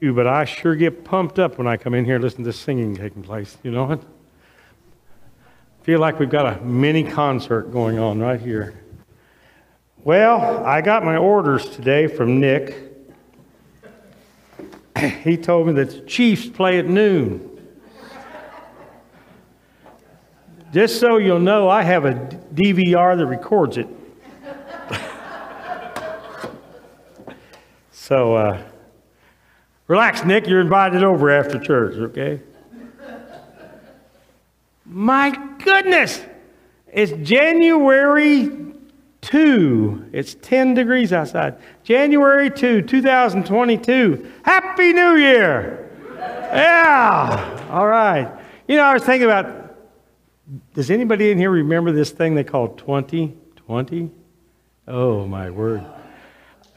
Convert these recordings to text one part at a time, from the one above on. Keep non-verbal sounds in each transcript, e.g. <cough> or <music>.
you, but I sure get pumped up when I come in here and listen to singing taking place. You know what? Feel like we've got a mini concert going on right here. Well, I got my orders today from Nick. <clears throat> He told me that the Chiefs play at noon. Just so you'll know, I have a DVR that records it. <laughs> so, uh, relax, Nick. You're invited over after church, okay? My goodness! It's January 2. It's 10 degrees outside. January 2, 2022. Happy New Year! Yeah! All right. You know, I was thinking about does anybody in here remember this thing they called 2020? Oh, my word.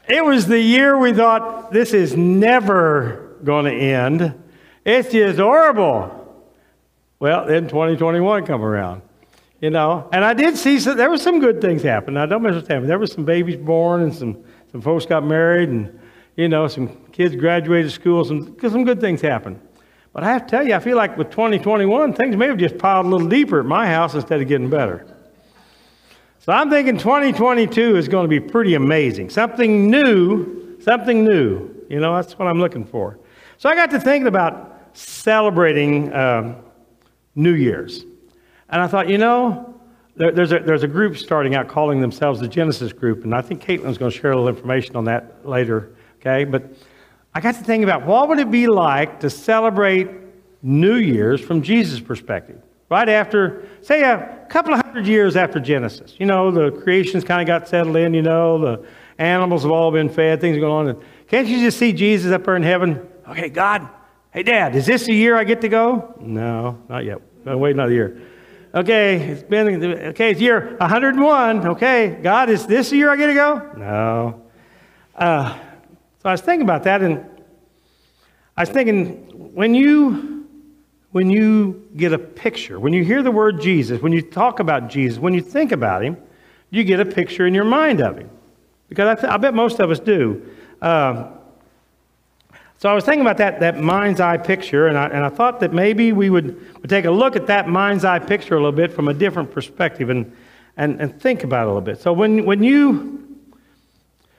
It was the year we thought this is never going to end. It's just horrible. Well, then 2021 come around, you know. And I did see some, there were some good things happen. Now, don't misunderstand me. There were some babies born and some, some folks got married and, you know, some kids graduated school. Some, some good things happened. But I have to tell you, I feel like with 2021, things may have just piled a little deeper at my house instead of getting better. So I'm thinking 2022 is going to be pretty amazing. Something new, something new. You know, that's what I'm looking for. So I got to thinking about celebrating um, New Year's. And I thought, you know, there, there's, a, there's a group starting out calling themselves the Genesis Group, and I think Caitlin's going to share a little information on that later, okay? But I got to think about what would it be like to celebrate New Year's from Jesus' perspective, right after, say, a couple of hundred years after Genesis. You know, the creation's kind of got settled in, you know, the animals have all been fed, things are going on. Can't you just see Jesus up there in heaven? Okay, God, hey, Dad, is this the year I get to go? No, not yet. wait another year. Okay, it's been, okay, it's year 101. Okay, God, is this the year I get to go? No. Uh, so I was thinking about that, and I was thinking when you when you get a picture, when you hear the word Jesus, when you talk about Jesus, when you think about him, you get a picture in your mind of him. Because I, I bet most of us do. Uh, so I was thinking about that, that mind's eye picture, and I, and I thought that maybe we would, would take a look at that mind's eye picture a little bit from a different perspective and, and, and think about it a little bit. So when, when, you,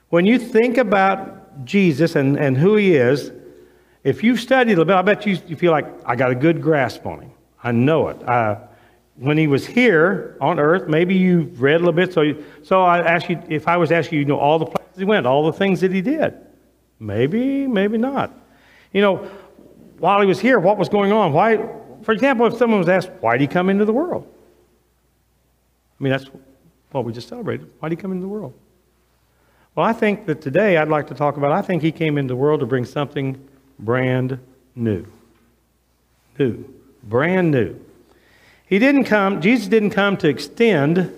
when you think about Jesus and, and who he is, if you've studied a little bit, I bet you, you feel like I got a good grasp on him. I know it. I, when he was here on earth, maybe you read a little bit. So, you, so I ask you, if I was asking you, you know, all the places he went, all the things that he did. Maybe, maybe not. You know, while he was here, what was going on? Why, for example, if someone was asked, why did he come into the world? I mean, that's what we just celebrated. Why did he come into the world? Well, I think that today I'd like to talk about, I think he came into the world to bring something brand new. New. Brand new. He didn't come, Jesus didn't come to extend,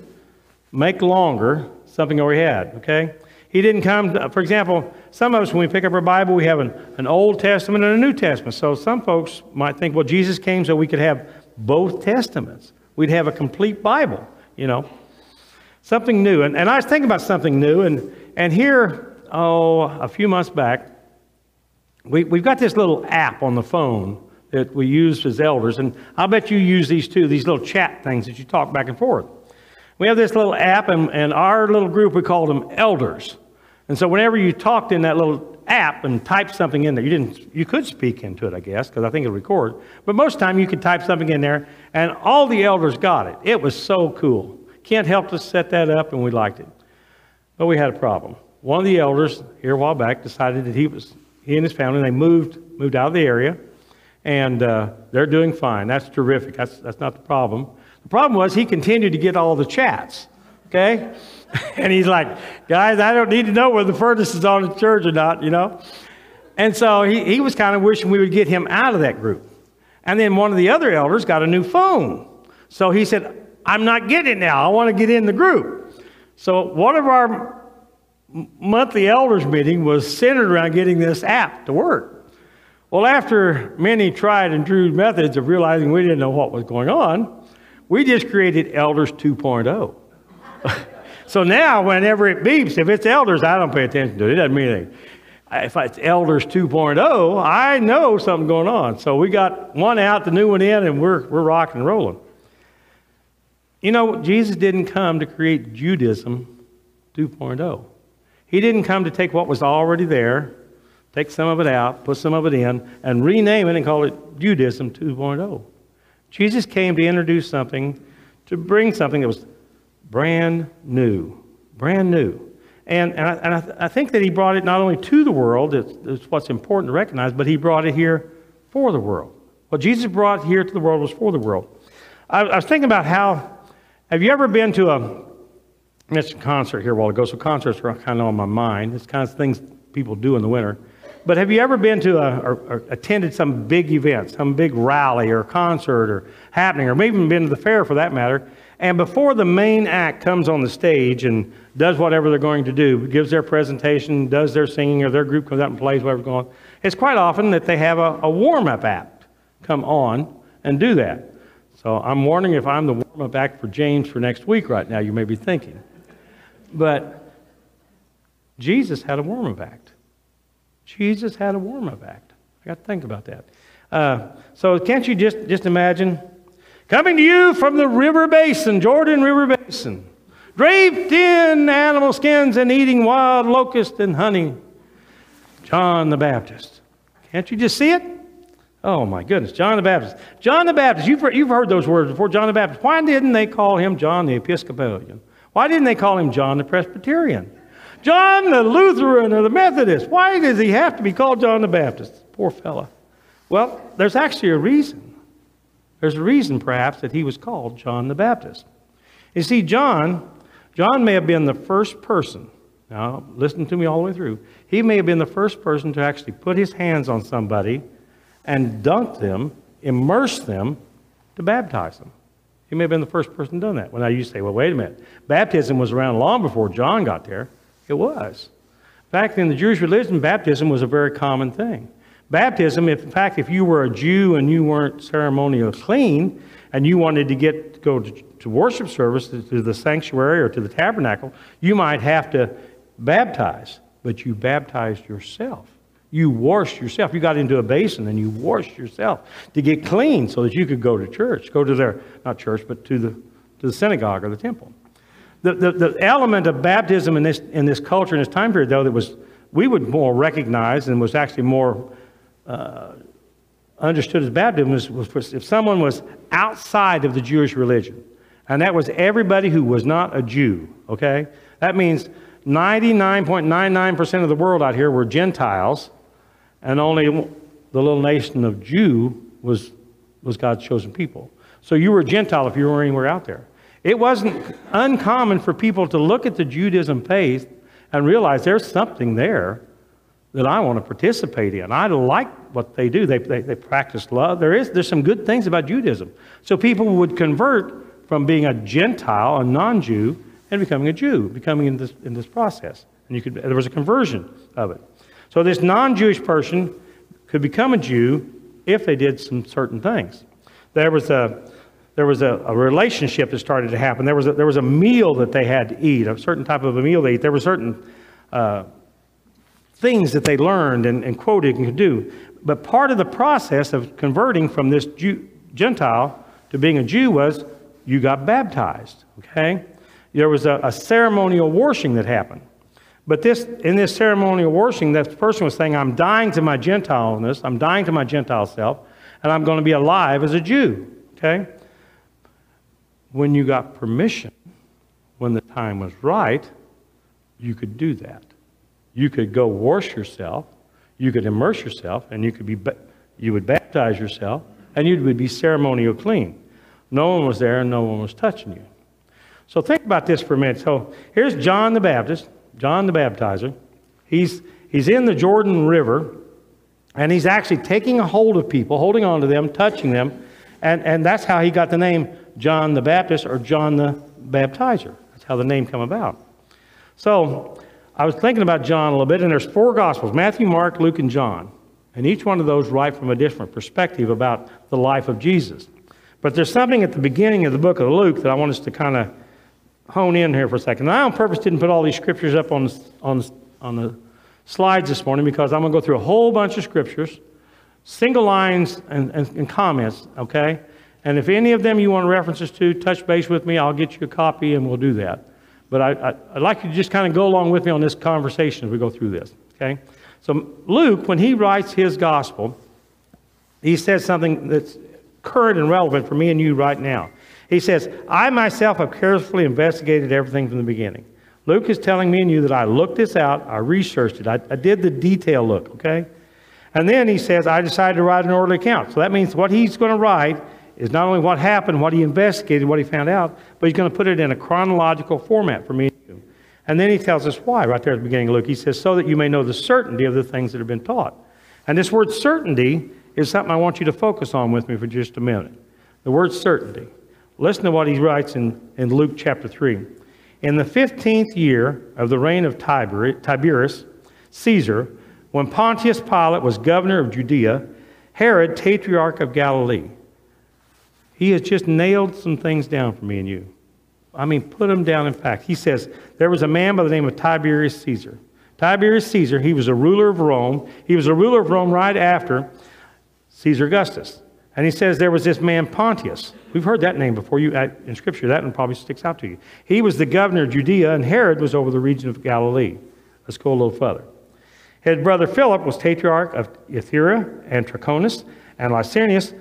make longer something already had, okay? He didn't come, to, for example, some of us, when we pick up our Bible, we have an, an Old Testament and a New Testament. So some folks might think, well, Jesus came so we could have both Testaments. We'd have a complete Bible, you know. Something new. And, and I was thinking about something new, and and here, oh, a few months back, we, we've got this little app on the phone that we use as elders, and I'll bet you use these too, these little chat things that you talk back and forth. We have this little app, and, and our little group, we call them elders. And so whenever you talked in that little app and typed something in there, you didn't, you could speak into it, I guess, because I think it'll record. But most time you could type something in there, and all the elders got it. It was so cool. Kent helped us set that up, and we liked it. But we had a problem. One of the elders here a while back decided that he was he and his family they moved moved out of the area, and uh, they're doing fine. That's terrific. That's that's not the problem. The problem was he continued to get all the chats. Okay, <laughs> and he's like, guys, I don't need to know whether the furnace is on the church or not, you know. And so he, he was kind of wishing we would get him out of that group. And then one of the other elders got a new phone. So he said, I'm not getting it now. I want to get in the group. So one of our monthly elders meeting was centered around getting this app to work. Well, after many tried and true methods of realizing we didn't know what was going on, we just created Elders 2.0. <laughs> so now, whenever it beeps, if it's elders, I don't pay attention to it. It doesn't mean anything. Uh, if it's Elders 2.0, I know something going on. So we got one out, the new one in, and we're, we're rocking and rolling. You know, Jesus didn't come to create Judaism 2.0. He didn't come to take what was already there, take some of it out, put some of it in, and rename it and call it Judaism 2.0. Jesus came to introduce something, to bring something that was brand new. Brand new. And, and, I, and I, th- I, think that he brought it not only to the world, it's, it's what's important to recognize, but he brought it here for the world. What Jesus brought here to the world was for the world. I, I was thinking about how, have you ever been to a, mentioned concert here a while ago, so concerts are kind of on my mind. It's kind of things people do in the winter. But have you ever been to a, or, or attended some big event, some big rally or concert or happening, or maybe even been to the fair for that matter, and before the main act comes on the stage and does whatever they're going to do, gives their presentation, does their singing, or their group comes out and plays whatever's going on, it's quite often that they have a, a warm up act come on and do that. So I'm wondering if I'm the warm up act for James for next week right now, you may be thinking. But Jesus had a warm up act. Jesus had a warm up act. I got to think about that. Uh, so can't you just, just imagine Coming to you from the river basin, Jordan River Basin, draped in animal skins and eating wild locust and honey, John the Baptist. Can't you just see it? Oh my goodness, John the Baptist. John the Baptist, you've you've heard those words before, John the Baptist. Why didn't they call him John the Episcopalian? Why didn't they call him John the Presbyterian? John the Lutheran or the Methodist. Why does he have to be called John the Baptist? Poor fella. Well, there's actually a reason. There's a reason, perhaps, that he was called John the Baptist. You see, John, John may have been the first person. Now, listen to me all the way through. He may have been the first person to actually put his hands on somebody and dunk them, immerse them, to baptize them. He may have been the first person to do that. Well, now you say, well, wait a minute. Baptism was around long before John got there. It was. Back in the Jewish religion, baptism was a very common thing. Baptism, if, in fact, if you were a Jew and you weren't ceremonially clean and you wanted to get to go to, to worship service to, to the sanctuary or to the tabernacle, you might have to baptize, but you baptized yourself. You washed yourself. You got into a basin and you washed yourself to get clean so that you could go to church, go to their, not church, but to the, to the synagogue or the temple. The, the, the element of baptism in this, in this culture, in this time period, though, that was, we would more recognize and was actually more uh, understood as baptism was, was if someone was outside of the Jewish religion, and that was everybody who was not a Jew, okay? That means 99.99% of the world out here were Gentiles, and only the little nation of Jew was, was God's chosen people. So you were a Gentile if you were anywhere out there. It wasn't uncommon for people to look at the Judaism faith and realize there's something there that I want to participate in. I like what they do. They, they, they practice love. There is, there's some good things about Judaism. So people would convert from being a Gentile, a non Jew, and becoming a Jew, becoming in this, in this process. And you could, there was a conversion of it. So this non Jewish person could become a Jew if they did some certain things. There was a, there was a, a, relationship that started to happen. There was, a, there was a meal that they had to eat, a certain type of a meal they eat. There were certain uh, things that they learned and, and quoted and could do. But part of the process of converting from this Jew, Gentile to being a Jew was you got baptized, okay? There was a, a ceremonial washing that happened. But this, in this ceremonial washing, that person was saying, I'm dying to my Gentileness, I'm dying to my Gentile self, and I'm going to be alive as a Jew, okay? When you got permission, when the time was right, you could do that. You could go wash yourself, you could immerse yourself, and you could be you would baptize yourself, and you would be ceremonial clean. No one was there, and no one was touching you. So think about this for a minute. So here's John the Baptist, John the Baptizer. He's he's in the Jordan River, and he's actually taking a hold of people, holding on to them, touching them, and, and that's how he got the name John the Baptist or John the Baptizer. That's how the name come about. So I was thinking about John a little bit, and there's four Gospels Matthew, Mark, Luke, and John. And each one of those write from a different perspective about the life of Jesus. But there's something at the beginning of the book of Luke that I want us to kind of hone in here for a second. And I on purpose didn't put all these scriptures up on the, on, on the slides this morning because I'm going to go through a whole bunch of scriptures, single lines and, and, and comments, okay? And if any of them you want references to, touch base with me. I'll get you a copy and we'll do that. But I, I, would like you to just kind of go along with me on this conversation as we go through this, okay? So Luke, when he writes his gospel, he says something that's current and relevant for me and you right now. He says, I myself have carefully investigated everything from the beginning. Luke is telling me and you that I looked this out, I researched it, I, I did the detail look, okay? And then he says, I decided to write an orderly account. So that means what he's going to write is not only what happened, what he investigated, what he found out, but he's going to put it in a chronological format for me and you. And then he tells us why, right there at the beginning of Luke. He says, so that you may know the certainty of the things that have been taught. And this word certainty is something I want you to focus on with me for just a minute. The word certainty. Listen to what he writes in, in Luke chapter 3. In the 15th year of the reign of Tiberius Caesar, when Pontius Pilate was governor of Judea, Herod, tetrarch of Galilee, he has just nailed some things down for me and you. I mean, put them down in fact. He says, There was a man by the name of Tiberius Caesar. Tiberius Caesar, he was a ruler of Rome. He was a ruler of Rome right after Caesar Augustus. And he says there was this man Pontius. We've heard that name before you in Scripture. That one probably sticks out to you. He was the governor of Judea, and Herod was over the region of Galilee. Let's go a little further. His brother Philip was tetrarch of Iturea and Trachonitis, and Lysanias,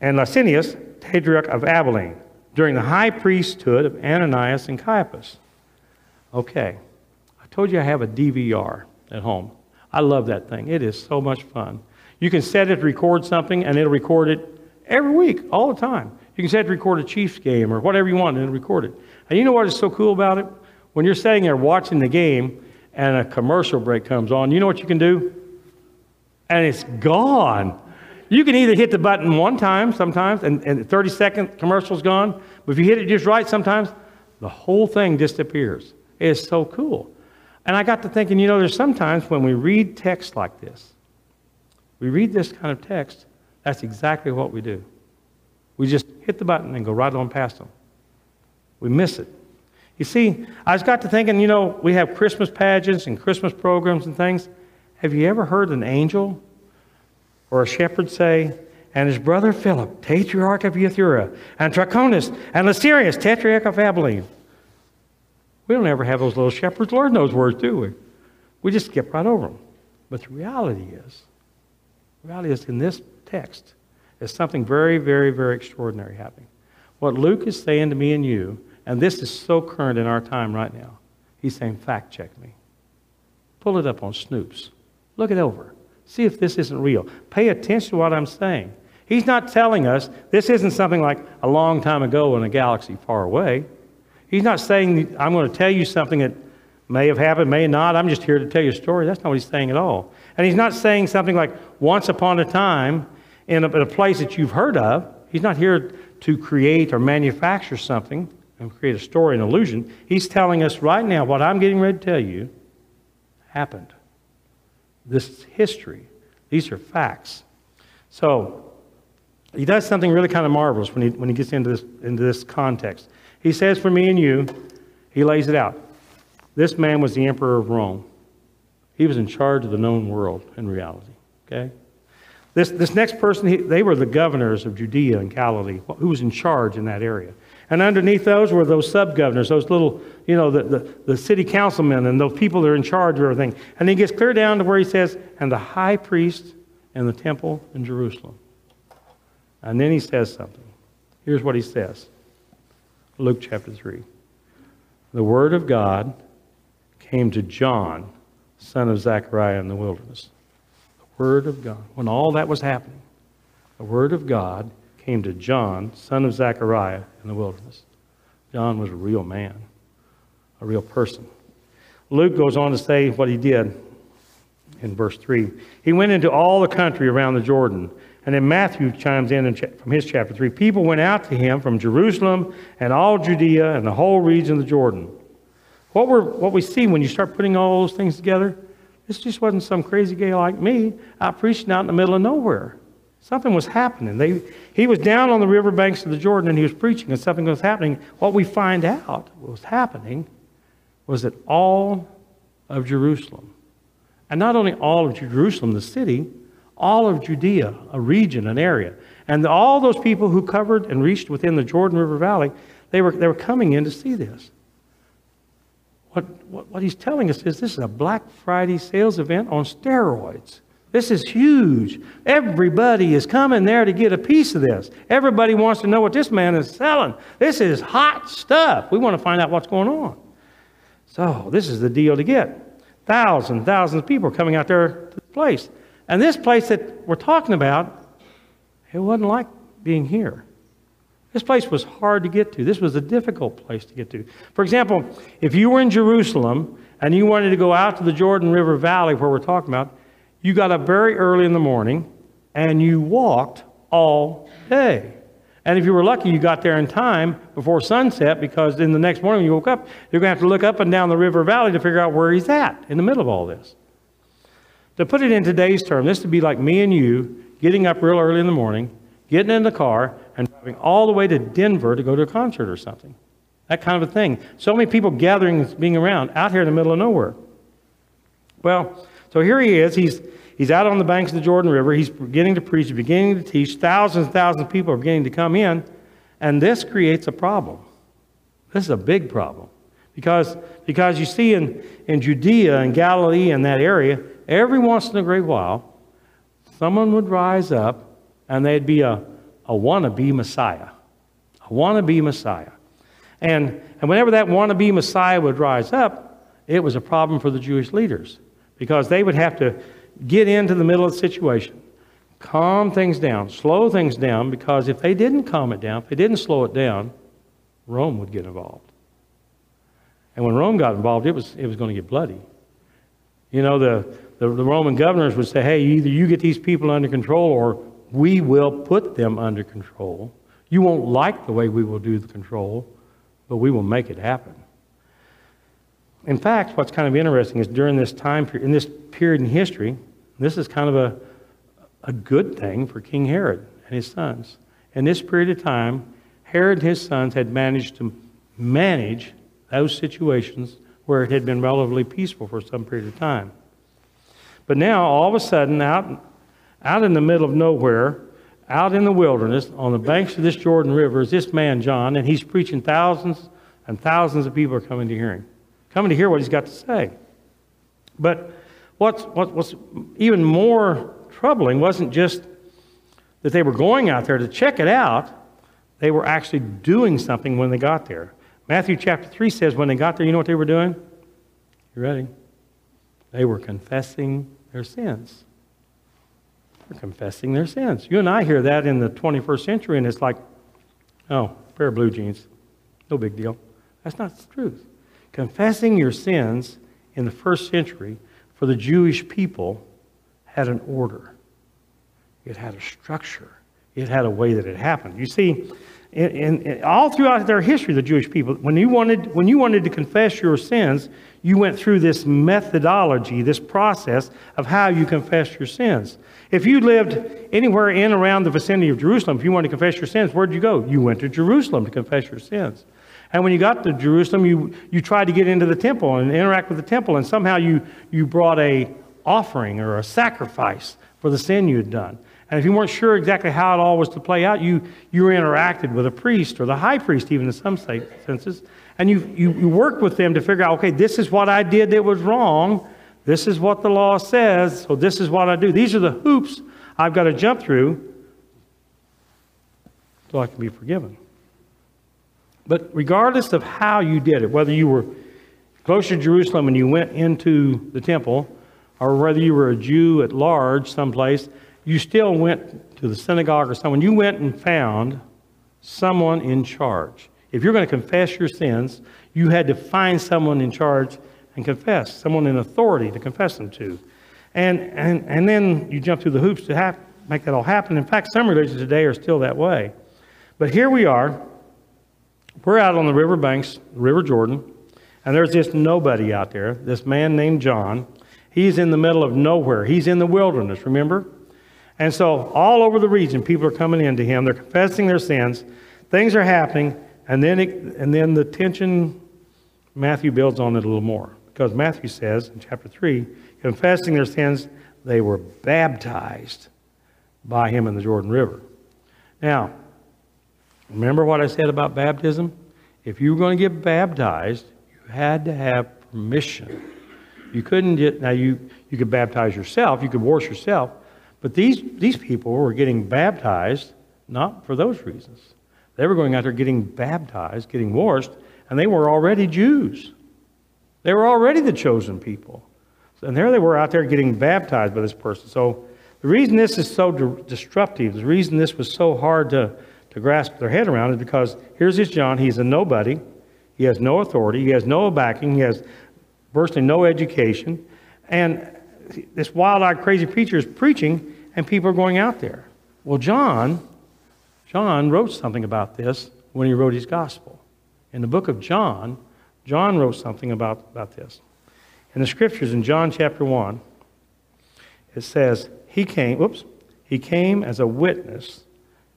and Lysanias, tetrarch of Abilene, during the high priesthood of Ananias and Caiaphas. Okay, I told you I have a DVR at home. I love that thing. It is so much fun. You can set it to record something, and it'll record it every week, all the time. You can set to record a Chiefs game or whatever you want, and record it. And you know what is so cool about it? When you're sitting there watching the game and a commercial break comes on, you know what you can do? And it's gone. You can either hit the button one time sometimes, and, and 30 second commercial's gone. But if you hit it just right sometimes, the whole thing disappears. It's so cool. And I got to thinking, you know, there's sometimes when we read text like this, we read this kind of text, that's exactly what we do. We just hit the button and go right on past them. We miss it. You see, I just got to thinking, you know, we have Christmas pageants and Christmas programs and things. Have you ever heard an angel or a shepherd say, and his brother Philip, tetrarch of Iturea, and Trachonitis, and Lysanias, tetrarch of Abilene? We don't ever have those little shepherds learn those words, do we? We just skip right over them. But the reality is, is, in this text, is something very, very, very extraordinary happening. What Luke is saying to me and you, and this is so current in our time right now, he's saying, fact check me. Pull it up on Snopes. Look it over. See if this isn't real. Pay attention to what I'm saying. He's not telling us this isn't something like a long time ago in a galaxy far away. He's not saying, I'm going to tell you something that may have happened, may not. I'm just here to tell you a story. That's not what he's saying at all. And he's not saying something like once upon a time in a, in a place that you've heard of. He's not here to create or manufacture something and create a story, an illusion. He's telling us right now what I'm getting ready to tell you happened. This is history. These are facts. So he does something really kind of marvelous when he, when he gets into this, into this context. He says, For me and you, he lays it out. This man was the emperor of Rome. He was in charge of the known world in reality. Okay? This, this next person, he, they were the governors of Judea and Galilee, who was in charge in that area. And underneath those were those sub governors, those little, you know, the, the, the city councilmen and those people that are in charge of everything. And he gets clear down to where he says, and the high priest and the temple in Jerusalem. And then he says something. Here's what he says Luke chapter 3. The word of God came to John son of Zechariah in the wilderness. The Word of God. When all that was happening, the Word of God came to John, son of Zechariah, in the wilderness. John was a real man, a real person. Luke goes on to say what he did in verse 3. He went into all the country around the Jordan. And then Matthew chimes in from his chapter 3. People went out to him from Jerusalem and all Judea and the whole region of the Jordan what, we're, what we see when you start putting all those things together, this just wasn't some crazy guy like me out preaching out in the middle of nowhere. Something was happening. They, he was down on the riverbanks of the Jordan and he was preaching, and something was happening. What we find out was happening was that all of Jerusalem And not only all of Jerusalem, the city, all of Judea, a region, an area. And all those people who covered and reached within the Jordan River Valley, they were, they were coming in to see this. What, what, what he's telling us is this is a Black Friday sales event on steroids. This is huge. Everybody is coming there to get a piece of this. Everybody wants to know what this man is selling. This is hot stuff. We want to find out what's going on. So, this is the deal to get. Thousands, thousands of people are coming out there to the place. And this place that we're talking about, it wasn't like being here. This place was hard to get to. This was a difficult place to get to. For example, if you were in Jerusalem and you wanted to go out to the Jordan River Valley where we're talking about, you got up very early in the morning and you walked all day. And if you were lucky, you got there in time before sunset because in the next morning when you woke up, you're going to have to look up and down the river valley to figure out where he's at in the middle of all this. To put it in today's term, this would be like me and you getting up real early in the morning, getting in the car, and driving all the way to Denver to go to a concert or something. That kind of a thing. So many people gathering, being around, out here in the middle of nowhere. Well, so here he is. He's, he's out on the banks of the Jordan River. He's beginning to preach, beginning to teach. Thousands and thousands of people are beginning to come in. And this creates a problem. This is a big problem. Because, because you see in, in Judea and Galilee and that area, every once in a great while, someone would rise up and they'd be a, a wannabe Messiah. A wannabe Messiah. And, and whenever that wannabe Messiah would rise up, it was a problem for the Jewish leaders because they would have to get into the middle of the situation, calm things down, slow things down, because if they didn't calm it down, if they didn't slow it down, Rome would get involved. And when Rome got involved, it was, it was going to get bloody. You know, the, the, the Roman governors would say, hey, either you get these people under control or we will put them under control. You won't like the way we will do the control, but we will make it happen. In fact, what's kind of interesting is during this time period, in this period in history, this is kind of a, a good thing for King Herod and his sons. In this period of time, Herod and his sons had managed to manage those situations where it had been relatively peaceful for some period of time. But now, all of a sudden, out, out in the middle of nowhere, out in the wilderness, on the banks of this Jordan River, is this man, John, and he's preaching thousands and thousands of people are coming to hear him coming to hear what he's got to say. But what's, what, what's even more troubling wasn't just that they were going out there to check it out, they were actually doing something when they got there. Matthew chapter 3 says when they got there, you know what they were doing? You ready? They were confessing their sins. They're confessing their sins. You and I hear that in the 21st century, and it's like, oh, pair of blue jeans. No big deal. That's not the truth. Confessing your sins in the first century for the Jewish people had an order, it had a structure, it had a way that it happened. You see, in, in, all throughout their history, the Jewish people, when you, wanted, when you wanted to confess your sins, you went through this methodology, this process of how you confess your sins. If you lived anywhere in around the vicinity of Jerusalem, if you wanted to confess your sins, where'd you go? You went to Jerusalem to confess your sins. And when you got to Jerusalem, you, you tried to get into the temple and interact with the temple, and somehow you, you brought a offering or a sacrifice for the sin you had done. And if you weren't sure exactly how it all was to play out, you, you interacted with a priest or the high priest, even in some senses, and you, you, you worked with them to figure out, okay, this is what I did that was wrong. This is what the law says, so this is what I do. These are the hoops I've got to jump through so I can be forgiven. But regardless of how you did it, whether you were close to Jerusalem and you went into the temple, or whether you were a Jew at large someplace, you still went to the synagogue or someone. You went and found someone in charge. If you're going to confess your sins, you had to find someone in charge and confess, someone in authority to confess them to. And, and, and then you jump through the hoops to have, make that all happen. In fact, some religions today are still that way. But here we are we're out on the river banks, River Jordan, and there's this nobody out there, this man named John. He's in the middle of nowhere. He's in the wilderness, remember? And so all over the region, people are coming into him. They're confessing their sins. Things are happening, and then, it, and then the tension, Matthew builds on it a little more. Because Matthew says in chapter 3, confessing their sins, they were baptized by him in the Jordan River. Now, remember what I said about baptism? If you were going to get baptized, you had to have permission. You couldn't get, now you, you could baptize yourself, you could wash yourself, but these, these people were getting baptized not for those reasons. They were going out there getting baptized, getting washed, and they were already Jews. They were already the chosen people. And there they were out there getting baptized by this person. So the reason this is so disruptive, the reason this was so hard to, to grasp their head around is because here's this John. He's a nobody. He has no authority. He has no backing. He has virtually no education. And this wild-eyed, crazy preacher is preaching, and people are going out there. Well, John, John wrote something about this when he wrote his gospel. In the book of John, John wrote something about, about this. In the scriptures, in John chapter 1, it says, He came, whoops, He came as a witness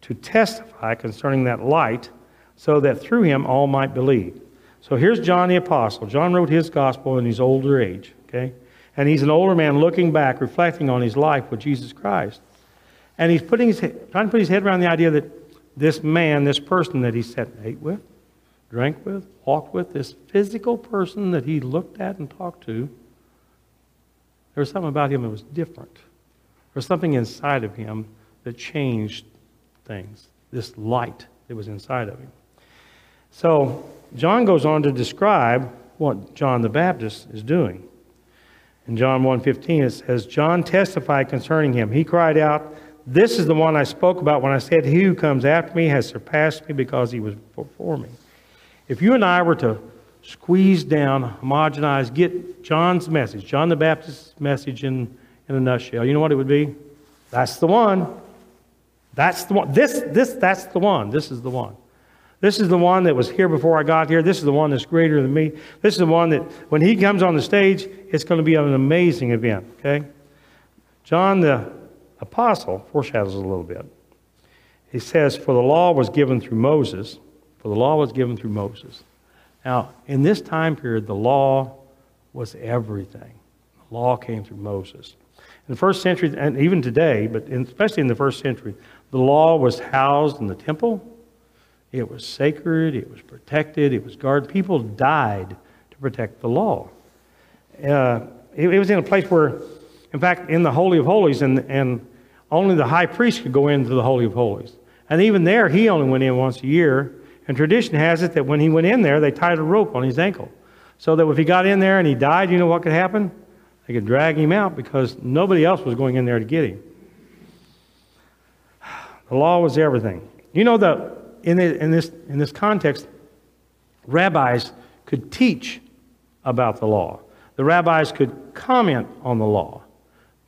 to testify concerning that light, so that through him all might believe. So here's John the Apostle. John wrote his gospel in his older age, okay? And he's an older man looking back, reflecting on his life with Jesus Christ. And he's putting his, trying to put his head around the idea that this man, this person that he sat and ate with, drank with, walked with, this physical person that he looked at and talked to, there was something about him that was different. There was something inside of him that changed things, this light that was inside of him. So John goes on to describe what John the Baptist is doing. In John 1.15 it says, John testified concerning him. He cried out, This is the one I spoke about when I said, He who comes after me has surpassed me because he was before me. If you and I were to squeeze down, homogenize, get John's message, John the Baptist's message in, in a nutshell, you know what it would be? That's the one. That's the one. This, this, that's the one. This is the one. This is the one that was here before I got here. This is the one that's greater than me. This is the one that when he comes on the stage, it's going to be an amazing event, okay? John the apostle foreshadows a little bit. He says, For the law was given through Moses, for the law was given through Moses. Now, in this time period, the law was everything. The law came through Moses. In the first century, and even today, but especially in the first century, the law was housed in the temple it was sacred, it was protected, it was guarded. People died to protect the law. Uh, it, it, was in a place where, in fact, in the Holy of Holies, and, and only the high priest could go into the Holy of Holies. And even there, he only went in once a year. And tradition has it that when he went in there, they tied a rope on his ankle. So that if he got in there and he died, you know what could happen? They could drag him out because nobody else was going in there to get him. <sighs> The law was everything. You know, the, in, the, in, this, in this context, rabbis could teach about the law. The rabbis could comment on the law,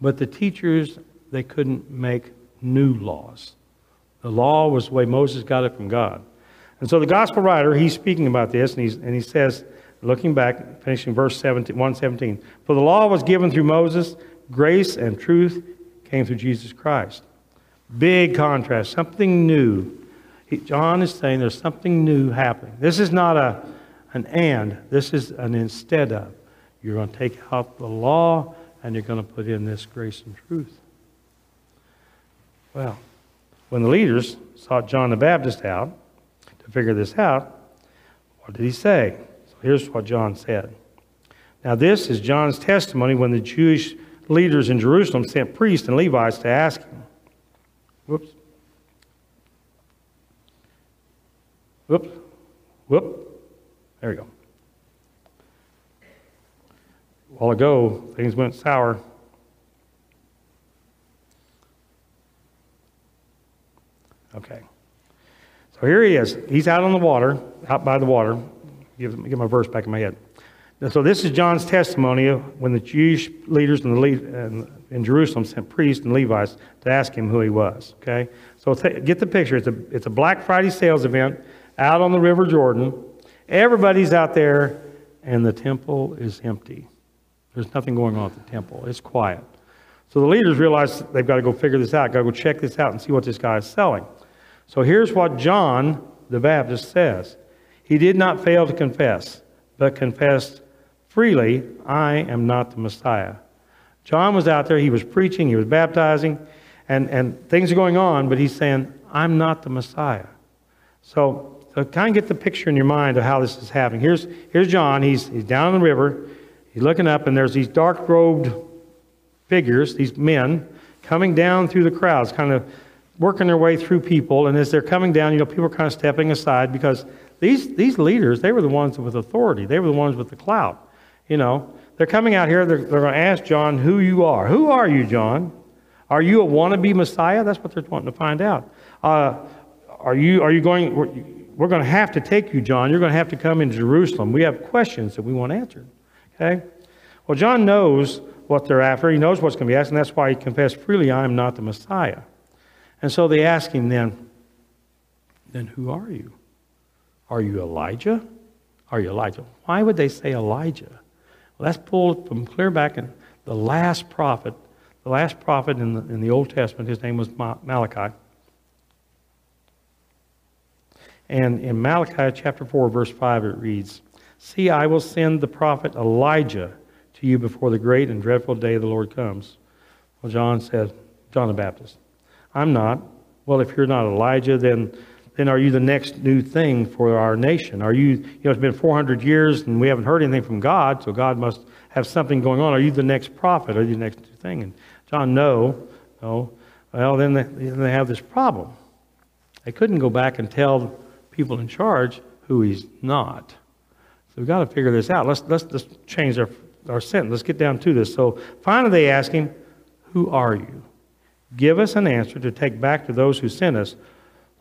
but the teachers, they couldn't make new laws. The law was the way Moses got it from God. And so the gospel writer, he's speaking about this, and, he's, and he says, looking back, finishing verse 17, 117, For the law was given through Moses, grace and truth came through Jesus Christ. Big contrast, something new he, John is saying there's something new happening. This is not a, an and, this is an instead of. You're going to take out the law and you're going to put in this grace and truth. Well, when the leaders sought John the Baptist out to figure this out, what did he say? So here's what John said. Now, this is John's testimony when the Jewish leaders in Jerusalem sent priests and Levites to ask him. Whoops. Whoop, whoop. There we go. A while ago, things went sour. Okay. So here he is. He's out on the water, out by the water. Give, get my verse back in my head. So this is John's testimony when the Jewish leaders in, the, in Jerusalem sent priests and Levites to ask him who he was. Okay. So get the picture. It's a, it's a Black Friday sales event out on the River Jordan. Everybody's out there, and the temple is empty. There's nothing going on at the temple. It's quiet. So the leaders realize they've got to go figure this out, got to go check this out and see what this guy is selling. So here's what John the Baptist says He did not fail to confess, but confessed freely, I am not the Messiah. John was out there, he was preaching, he was baptizing, and, and things are going on, but he's saying, I'm not the Messiah. So, so kind of get the picture in your mind of how this is happening. Here's, here's John, he's, he's down in the river, he's looking up, and there's these dark robed figures, these men, coming down through the crowds, kind of working their way through people. And as they're coming down, you know, people are kind of stepping aside because these, these leaders, they were the ones with authority. They were the ones with the clout. You know, they're coming out here, they're, they're going to ask John who you are. Who are you, John? Are you a wannabe Messiah? That's what they're wanting to find out. Uh, are you, are you going, we're, going to have to take you, John. You're going to have to come into Jerusalem. We have questions that we want answered. Okay? Well, John knows what they're after. He knows what's going to be asked, and that's why he confessed freely, I am not the Messiah. And so they ask him then, then who are you? Are you Elijah? Are you Elijah? Why would they say Elijah? Well, that's pulled from clear back in the last prophet, the last prophet in the, in the Old Testament, his name was Malachi. And in Malachi chapter 4, verse 5, it reads, See, I will send the prophet Elijah to you before the great and dreadful day of the Lord comes. Well, John said, John the Baptist, I'm not. Well, if you're not Elijah, then then are you the next new thing for our nation? Are you, you know, it's been 400 years and we haven't heard anything from God, so God must have something going on. Are you the next prophet? Are you the next new thing? And John, no, no. Well, then they, then they have this problem. They couldn't go back and tell people in charge who he's not. So we've got to figure this out. Let's, let's just change our, our sentence. Let's get down to this. So finally they ask him, Who are you? Give us an answer to take back to those who sent us.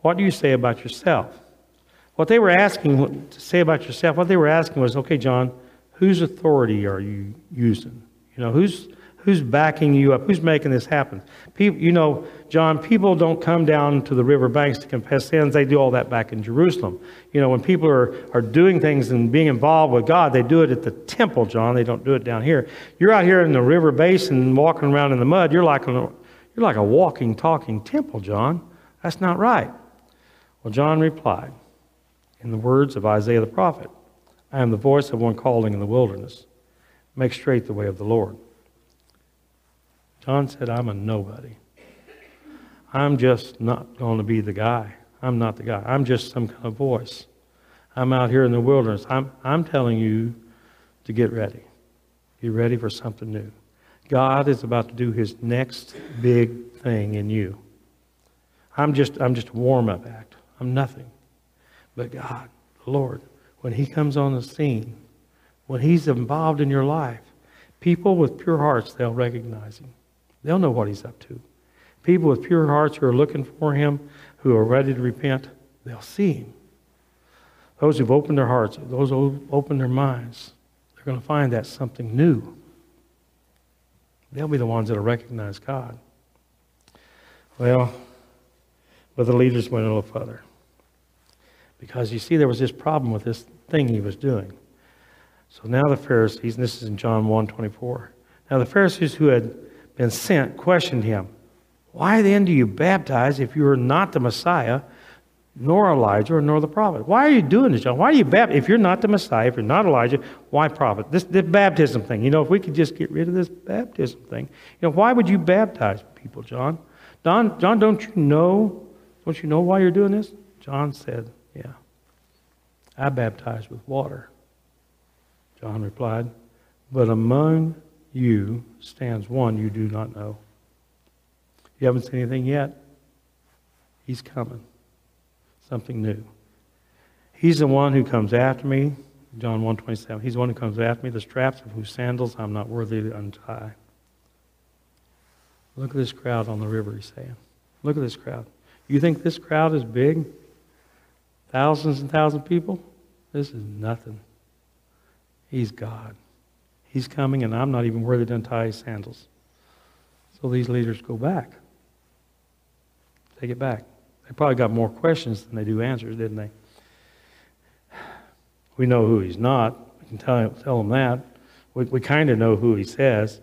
What do you say about yourself? What they were asking to say about yourself, what they were asking was, okay, John, whose authority are you using? You know, who's who's backing you up? Who's making this happen? People, you know, John, people don't come down to the river banks to confess sins. They do all that back in Jerusalem. You know, when people are, are doing things and being involved with God, they do it at the temple, John. They don't do it down here. You're out here in the river basin walking around in the mud. You're like a, you're like a walking, talking temple, John. That's not right. Well, John replied, in the words of Isaiah the prophet, I am the voice of one calling in the wilderness. Make straight the way of the Lord. John said, I'm a nobody. I'm just not going to be the guy. I'm not the guy. I'm just some kind of voice. I'm out here in the wilderness. I'm, I'm telling you to get ready. Get ready for something new. God is about to do his next big thing in you. I'm just, I'm just a warm up act. I'm nothing. But God, the Lord, when He comes on the scene, when He's involved in your life, people with pure hearts, they'll recognize Him. They'll know what He's up to. People with pure hearts who are looking for Him, who are ready to repent, they'll see Him. Those who've opened their hearts, those who've opened their minds, they're going to find that something new. They'll be the ones that'll recognize God. Well, but the leaders went a little further. Because you see, there was this problem with this thing he was doing. So now the Pharisees, and this is in John 1 24. Now the Pharisees who had been sent questioned him, Why then do you baptize if you are not the Messiah, nor Elijah, nor the prophet? Why are you doing this, John? Why are you baptizing? If you're not the Messiah, if you're not Elijah, why prophet? This, this baptism thing, you know, if we could just get rid of this baptism thing, you know, why would you baptize people, John? Don, John, don't you know don't you know why you're doing this? John said, Yeah. I baptize with water. John replied, But among you stands one you do not know. You haven't seen anything yet? He's coming. Something new. He's the one who comes after me. John 127. He's the one who comes after me, the straps of whose sandals I'm not worthy to untie. Look at this crowd on the river, he's saying. Look at this crowd. You think this crowd is big? Thousands and thousands of people? This is nothing. He's God. He's coming, and I'm not even worthy to untie his sandals. So these leaders go back. Take it back. They probably got more questions than they do answers, didn't they? We know who he's not. We can tell, tell him that. We, we kind of know who he says.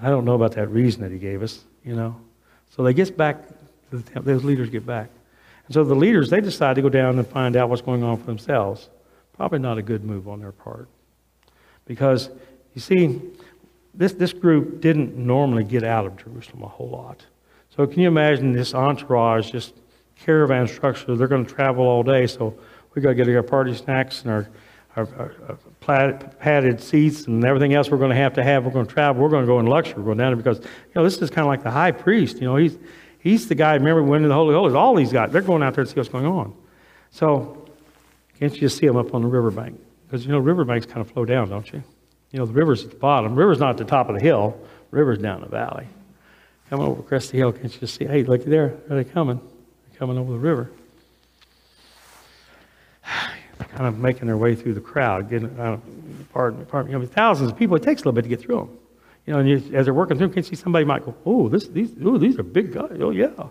I don't know about that reason that he gave us, you know. So they get back those leaders get back. And so the leaders, they decide to go down and find out what's going on for themselves. Probably not a good move on their part. Because, you see, this, this group didn't normally get out of Jerusalem a whole lot. So can you imagine this entourage, just caravan structure? They're going to travel all day, so we got to get our party snacks and our, our, our, padded seats and everything else we're going to have to have. We're going to travel. We're going to go in luxury. We're going down there because you know this is kind of like the high priest. You know, he's he's the guy. Remember, when in the Holy Holies, all these guys they're going out there to see what's going on. So can't you just see them up on the riverbank? Because you know riverbanks kind of flow down, don't you? You know the river's at the bottom. The river's not at the top of the hill. The river's down the valley. Coming over the hill, can't you just see? Hey, look there. Are they coming? They're coming over the river <sighs> kind of making their way through the crowd, getting, pardon, pardon, you know, thousands of people. It takes a little bit to get through them. You know, and you, as they're working through, you can see somebody might go, "Oh, this, these, oh, these are big guys. Oh, yeah,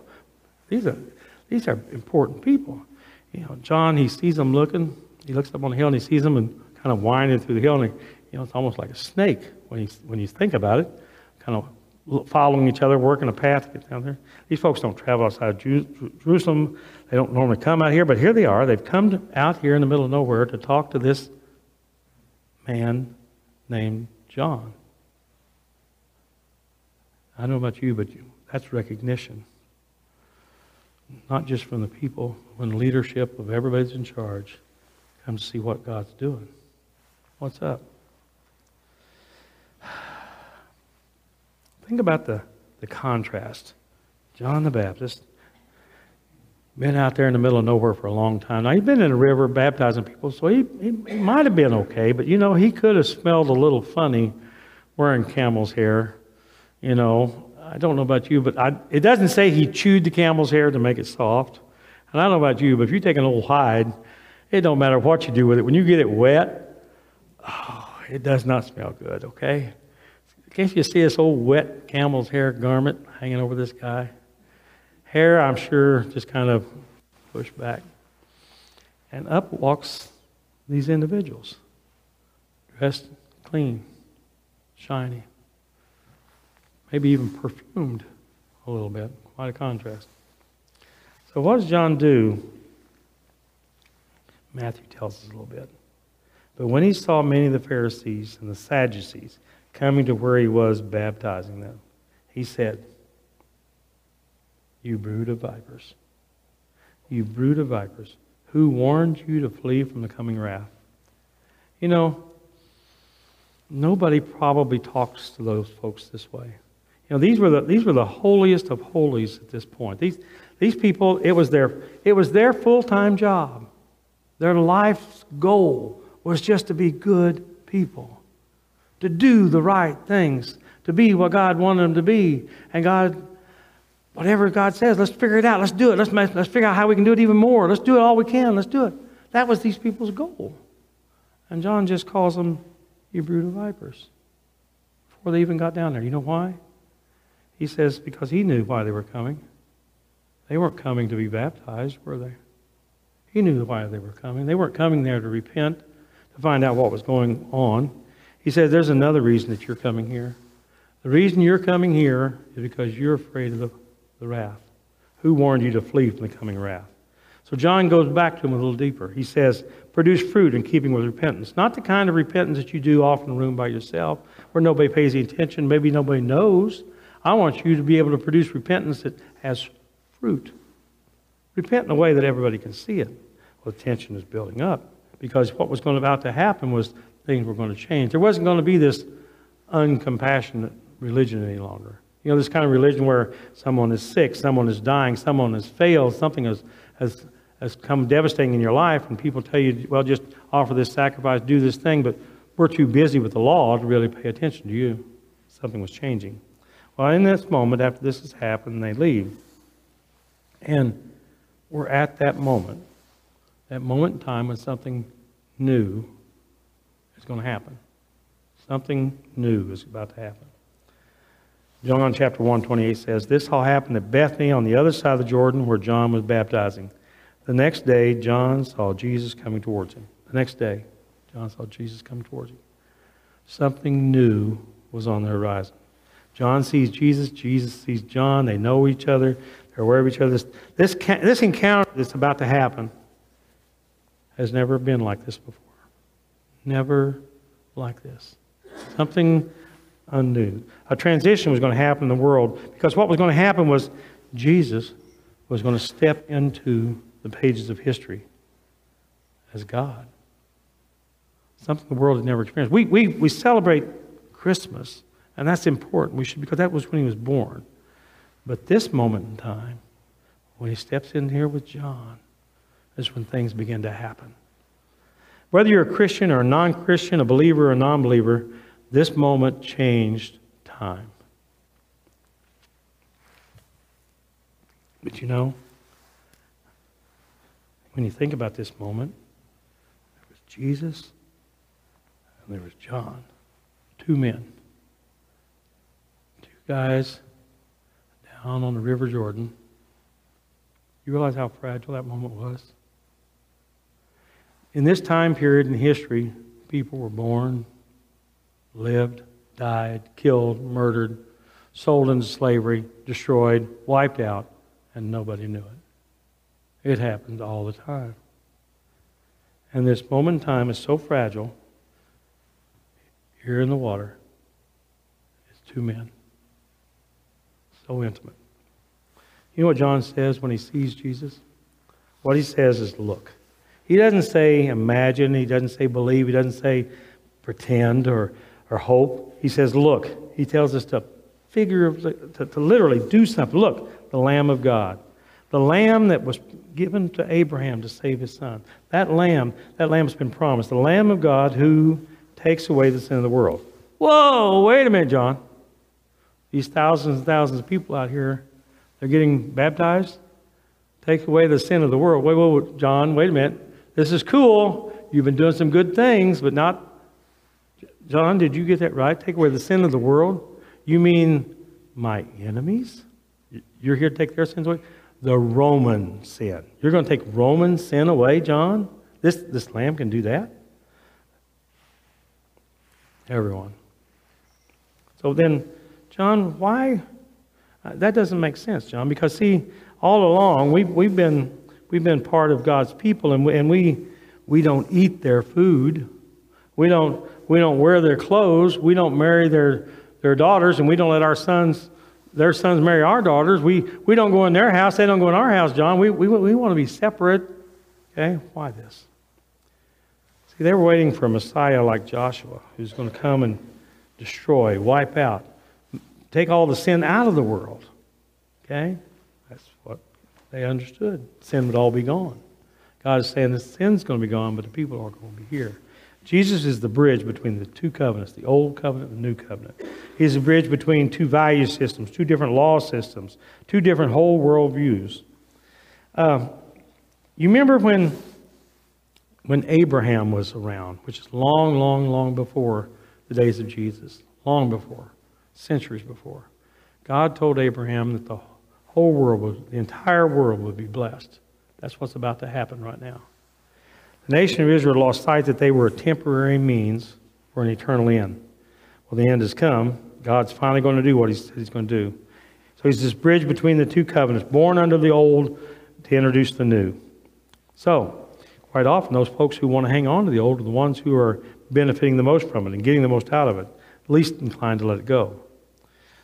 these are, these are important people." You know, John, he sees them looking. He looks up on the hill and he sees them and kind of winding through the hill, and he, you know, it's almost like a snake when you when you think about it, kind of following each other, working a path to get down there. These folks don't travel outside Jerusalem. They don't normally come out here, but here they are. They've come out here in the middle of nowhere to talk to this man named John. I don't know about you, but you, that's recognition. Not just from the people, when the leadership of everybody's in charge comes to see what God's doing. What's up? Think about the, the contrast. John the Baptist, been out there in the middle of nowhere for a long time. Now, he'd been in a river baptizing people, so he, he, he might have been okay, but you know, he could have smelled a little funny wearing camel's hair. You know, I don't know about you, but I, it doesn't say he chewed the camel's hair to make it soft. And I don't know about you, but if you take an old hide, it don't matter what you do with it. When you get it wet, oh, it does not smell good, okay? Can't you see this old wet camel's hair garment hanging over this guy? Hair, I'm sure, just kind of pushed back. And up walks these individuals, dressed clean, shiny, maybe even perfumed a little bit. Quite a contrast. So, what does John do? Matthew tells us a little bit. But when he saw many of the Pharisees and the Sadducees coming to where he was baptizing them, he said, You brood of vipers, you brood of vipers, who warned you to flee from the coming wrath? You know, nobody probably talks to those folks this way. You know, these were the, these were the holiest of holies at this point. These, these people, it was their, it was their full-time job. Their life's goal was just to be good people to do the right things, to be what God wanted them to be. And God, whatever God says, let's figure it out. Let's do it. Let's, let's figure out how we can do it even more. Let's do it all we can. Let's do it. That was these people's goal. And John just calls them, you brood vipers, before they even got down there. You know why? He says, because he knew why they were coming. They weren't coming to be baptized, were they? He knew why they were coming. They weren't coming there to repent, to find out what was going on. He said, There's another reason that you're coming here. The reason you're coming here is because you're afraid of the, the wrath. Who warned you to flee from the coming wrath? So John goes back to him a little deeper. He says, Produce fruit in keeping with repentance. Not the kind of repentance that you do off in a room by yourself where nobody pays any attention, maybe nobody knows. I want you to be able to produce repentance that has fruit. Repent in a way that everybody can see it. Well, tension is building up because what was going about to happen was things were going to change. There wasn't going to be this uncompassionate religion any longer. You know, this kind of religion where someone is sick, someone is dying, someone has failed, something has, has, has come devastating in your life, and people tell you, well, just offer this sacrifice, do this thing, but we're too busy with the law to really pay attention to you. Something was changing. Well, in this moment, after this has happened, they leave. And we're at that moment, that moment in time when something new is going to happen. Something new is about to happen. John chapter 1, 28 says, This all happened at Bethany on the other side of the Jordan where John was baptizing. The next day, John saw Jesus coming towards him. The next day, John saw Jesus coming towards him. Something new was on the horizon. John sees Jesus, Jesus sees John. They know each other, they're aware of each other. This, this, this encounter that's about to happen has never been like this before. Never like this. Something undo. A transition was going to happen in the world because what was going to happen was Jesus was going to step into the pages of history as God. Something the world had never experienced. We, we, we celebrate Christmas, and that's important. We should because that was when he was born. But this moment in time, when he steps in here with John, is when things begin to happen. Whether you're a Christian or a non Christian, a believer or a non believer, this moment changed time. But you know, when you think about this moment, there was Jesus and there was John, two men, two guys down on the River Jordan. You realize how fragile that moment was? In this time period in history, people were born, lived, died, killed, murdered, sold into slavery, destroyed, wiped out, and nobody knew it. It happened all the time. And this moment in time is so fragile. Here in the water is two men. So intimate. You know what John says when he sees Jesus? What he says is, look. He doesn't say imagine, he doesn't say believe, he doesn't say pretend or, or hope. He says, look. He tells us to figure, to, to literally do something. Look, the Lamb of God. The lamb that was given to Abraham to save his son. That lamb, that lamb has been promised. The Lamb of God who takes away the sin of the world. Whoa, wait a minute, John. These thousands and thousands of people out here, they're getting baptized? Take away the sin of the world. Wait, wait, wait, John, wait a minute. This is cool. You've been doing some good things, but not. John, did you get that right? Take away the sin of the world? You mean my enemies? You're here to take their sins away? The Roman sin. You're going to take Roman sin away, John? This, this lamb can do that? Everyone. So then, John, why? Uh, that doesn't make sense, John, because see, all along we've, we've been we've been part of God's people, and we, and we we don't eat their food, we don't we don't wear their clothes, we don't marry their their daughters, and we don't let our sons their sons marry our daughters. We we don't go in their house, they don't go in our house, John. We we we want to be separate. Okay, why this? See, they were waiting for a Messiah like Joshua, who's going to come and destroy, wipe out, take all the sin out of the world. Okay? They understood sin would all be gone. God is saying the sin's going to be gone, but the people are going to be here. Jesus is the bridge between the two covenants, the old covenant and the new covenant. He's the bridge between two value systems, two different law systems, two different whole world views. Um, you remember when, when Abraham was around, which is long, long, long before the days of Jesus, long before, centuries before. God told Abraham that the whole world, the entire world would be blessed. That's what's about to happen right now. The nation of Israel lost sight that they were a temporary means for an eternal end. Well, the end has come. God's finally going to do what he's going to do. So he's this bridge between the two covenants, born under the old to introduce the new. So, quite often, those folks who want to hang on to the old are the ones who are benefiting the most from it and getting the most out of it, least inclined to let it go.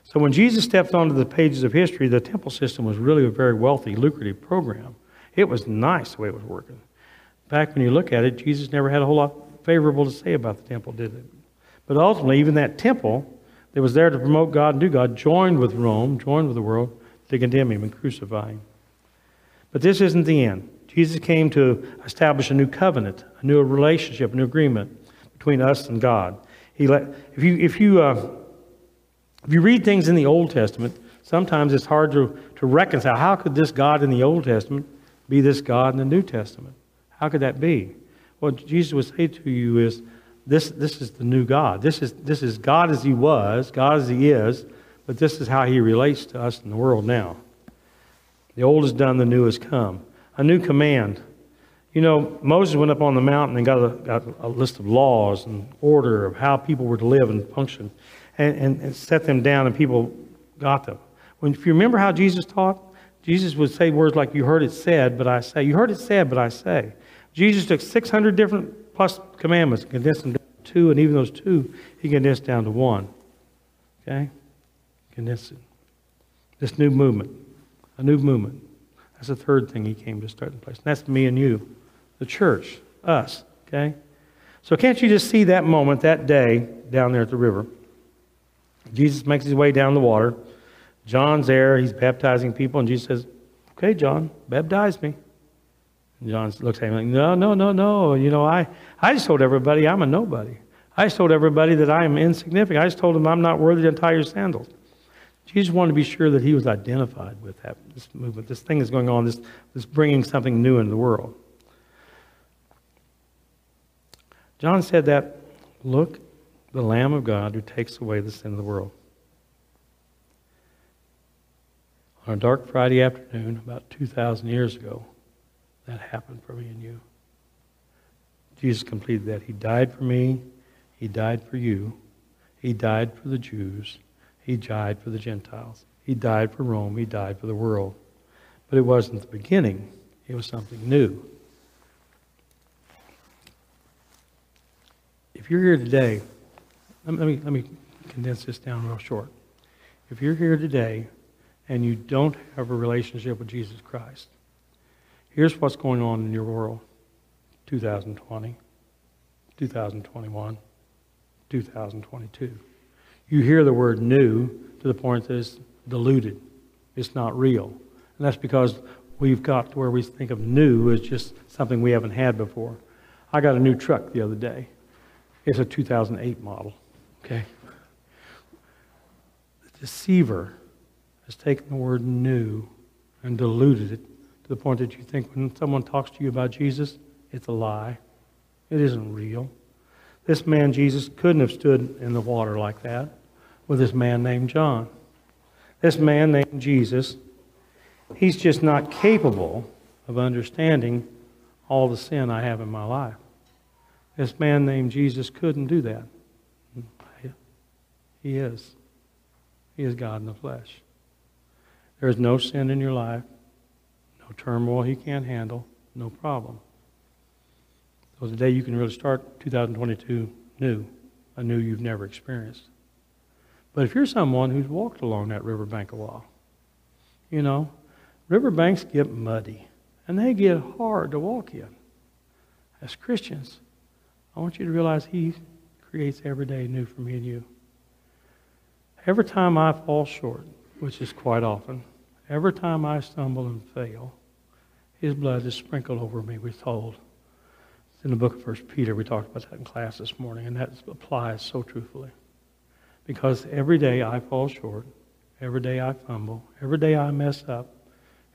So when Jesus stepped onto the pages of history, the temple system was really a very wealthy, lucrative program. It was nice the way it was working. Back when you look at it, Jesus never had a whole lot favorable to say about the temple, did it? But ultimately, even that temple that was there to promote God and do God joined with Rome, joined with the world to condemn him and crucify him. But this isn't the end. Jesus came to establish a new covenant, a new relationship, a new agreement between us and God. He let, if you, if you uh, if you read things in the Old Testament, sometimes it's hard to, to reconcile. How could this God in the Old Testament be this God in the New Testament? How could that be? What Jesus would say to you is, this, this is the new God. This is, this is God as he was, God as he is, but this is how he relates to us in the world now. The old is done, the new has come. A new command. You know, Moses went up on the mountain and got a, got a list of laws and order of how people were to live and function and, and, and set them down, and people got them. When, if you remember how Jesus taught, Jesus would say words like, You heard it said, but I say. You heard it said, but I say. Jesus took 600 different plus commandments and condensed them down to two, and even those two, he condensed down to one. Okay? Condense it. This new movement. A new movement. That's the third thing he came to start in place. And that's me and you. The church. Us. Okay? So can't you just see that moment, that day, down there at the river? Jesus makes his way down the water. John's there. He's baptizing people. And Jesus says, Okay, John, baptize me. And John looks at him like, No, no, no, no. You know, I, I just told everybody I'm a nobody. I just told everybody that I am insignificant. I just told them I'm not worthy to untie your sandals. Jesus wanted to be sure that he was identified with that this movement. This thing that's going on, this, this bringing something new into the world. John said that, look, the Lamb of God who takes away the sin of the world. On a dark Friday afternoon, about 2,000 years ago, that happened for me and you. Jesus completed that. He died for me. He died for you. He died for the Jews. He died for the Gentiles. He died for Rome. He died for the world. But it wasn't the beginning, it was something new. If you're here today, let me, let me condense this down real short. If you're here today and you don't have a relationship with Jesus Christ, here's what's going on in your world 2020, 2021, 2022. You hear the word new to the point that it's diluted, it's not real. And that's because we've got to where we think of new as just something we haven't had before. I got a new truck the other day. It's a 2008 model, okay? The deceiver has taken the word new and diluted it to the point that you think when someone talks to you about Jesus, it's a lie. It isn't real. This man, Jesus, couldn't have stood in the water like that with this man named John. This man named Jesus, he's just not capable of understanding all the sin I have in my life. This man named Jesus couldn't do that. He is. He is God in the flesh. There is no sin in your life, no turmoil he can't handle, no problem. So today you can really start 2022 new, a new you've never experienced. But if you're someone who's walked along that riverbank a while, you know, riverbanks get muddy and they get hard to walk in. As Christians, I want you to realize He creates every day new for me and you. Every time I fall short, which is quite often, every time I stumble and fail, His blood is sprinkled over me, we're told. It's in the book of First Peter. We talked about that in class this morning, and that applies so truthfully. Because every day I fall short, every day I fumble, every day I mess up,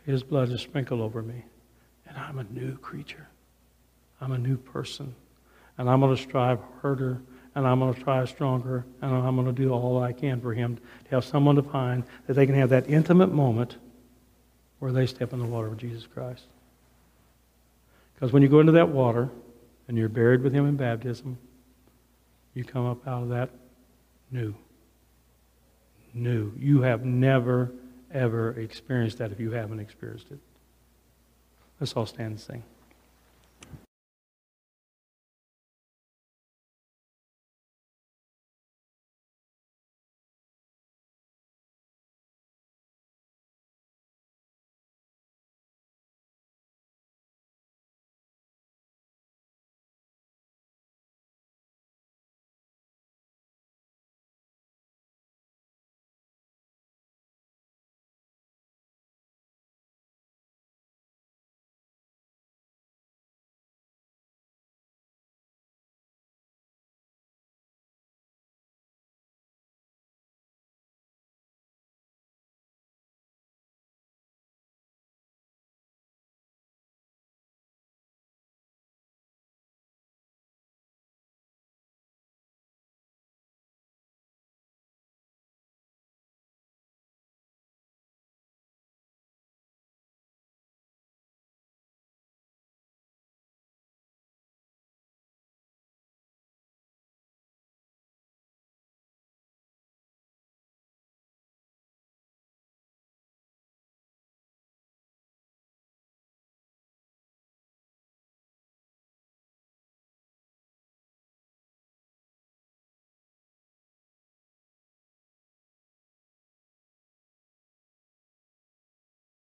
His blood is sprinkled over me. And I'm a new creature. I'm a new person. And I'm going to strive harder, and I'm going to try stronger, and I'm going to do all I can for Him to have someone to find that they can have that intimate moment where they step in the water of Jesus Christ. Because when you go into that water and you're buried with Him in baptism, you come up out of that new. New. You have never, ever experienced that if you haven't experienced it. Let's all stand and sing.